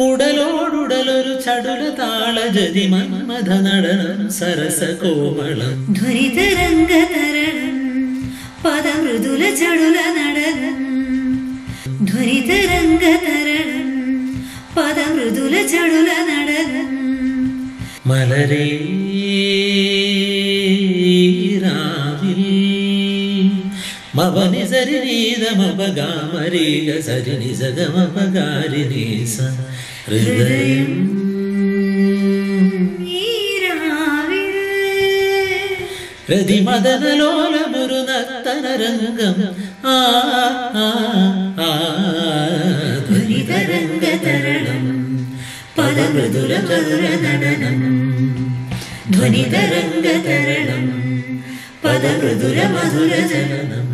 ഉടലോടുടലൊരു ചടുല താളജതി മന്മഥ നടനം സരസ കോമളം. ധ്വനിതരംഗതരണം പദമൃദുല ചടുല നടനം. ധ്വനിതരംഗതരണം പദമൃദുല ചടുല നടനം. മലരേ രാവിൽ മവനി സരി നീതമപഗാമരീക സരി നിസഗമപകാരി നീസ ഹൃദയം ആ നടനം ധ്വനിതരംഗതരണം. പദമൃദുല മധുര ജനനം